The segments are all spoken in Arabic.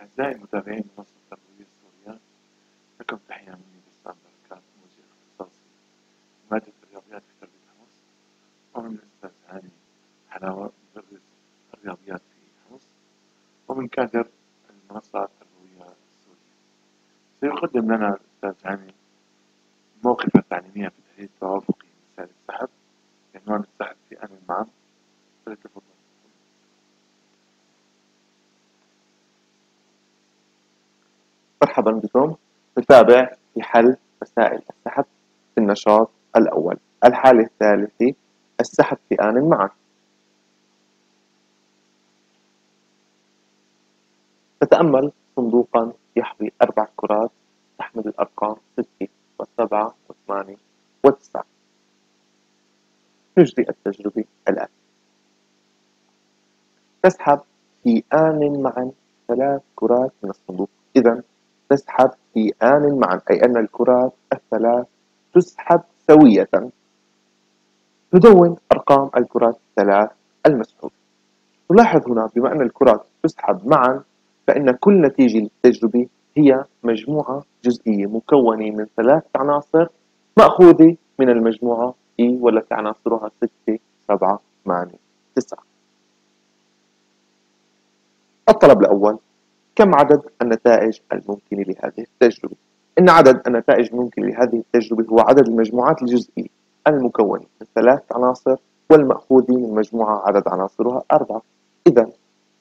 أعزائي المتابعين منصة التربوية السورية لكم تحية مني بسام بركات موجه اختصاصي مادة الرياضيات في تربية حمص ومن الأستاذ هاني حلاوة مدرس الرياضيات في حمص ومن كادر المنصة التربوية السورية سيقدم لنا الأستاذ هاني موقفة تعليمية في تحليل توافقي مثال السحب بعنوان السحب في أمن معا مرحبا بكم نتابع في حل مسائل السحب في النشاط الأول. الحالة الثالثة السحب في آن معا تتأمل صندوقا يحوي أربع كرات تحمل الأرقام ستة وسبعة وثمانية وتسعة. نجري التجربة الآن. تسحب في آن معا ثلاث كرات من الصندوق. إذا تسحب في آن معا أي أن الكرات الثلاث تسحب سوية. ندون أرقام الكرات الثلاث المسحوبة نلاحظ هنا بما أن الكرات تسحب معا فإن كل نتيجة للتجربة هي مجموعة جزئية مكونة من ثلاث عناصر مأخوذة من المجموعة E والتي عناصرها 6 7 8 9 الطلب الأول كم عدد النتائج الممكنة لهذه التجربة؟ إن عدد النتائج الممكنة لهذه التجربة هو عدد المجموعات الجزئية المكونة من ثلاث عناصر والمأخوذ من مجموعة عدد عناصرها أربعة. إذا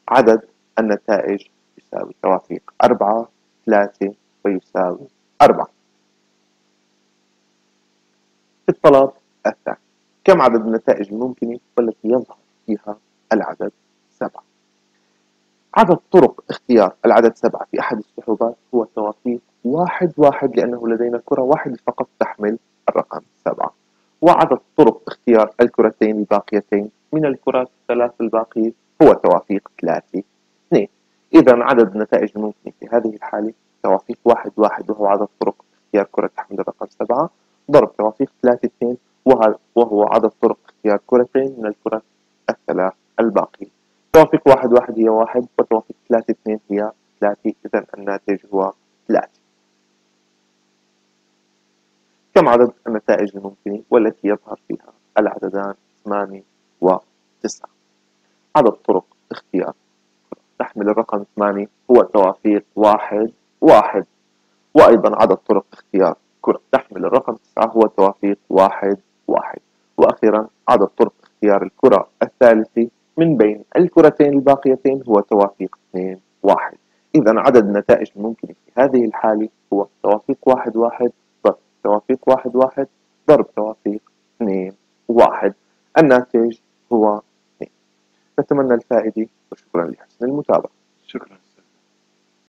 عدد النتائج يساوي توافيق أربعة ثلاثة ويساوي أربعة. الطلب الثاني كم عدد النتائج الممكنة والتي يظهر فيها العدد سبعة؟ عدد طرق اختيار العدد سبعة في أحد السحوبات هو توافيق واحد واحد لأنه لدينا كرة واحدة فقط تحمل الرقم سبعة. وعدد طرق اختيار الكرتين الباقيتين من الكرات الثلاث الباقية هو توافيق ثلاثة اثنين. إذا عدد النتائج الممكنة في هذه الحالة توافيق واحد واحد وهو عدد طرق اختيار كرة تحمل الرقم سبعة. ضرب توافيق ثلاثة اثنين وهو عدد طرق اختيار كرتين من الكرات توافيق واحد واحد هي واحد. وتوافيق ثلاثة اثنين هي ثلاثة. إذا الناتج هو ثلاثة. كم عدد النتائج الممكنة والتي يظهر فيها العددان ثمانية وتسعة؟ عدد طرق اختيار. تحمل الرقم ثمانية هو توافيق واحد واحد. وأيضا عدد طرق اختيار. كرة. تحمل الرقم تسعة هو توافيق واحد واحد. وأخيرا عدد طرق اختيار الكرة الثالثة من بين الكرتين الباقيتين هو توافيق 2 1 إذا عدد النتائج الممكنة في هذه الحالة هو توافيق 1 1 ضرب توافيق 1 1 ضرب توافيق 2 1 الناتج هو 2 نتمنى الفائدة وشكرا لحسن المتابعة. شكرا.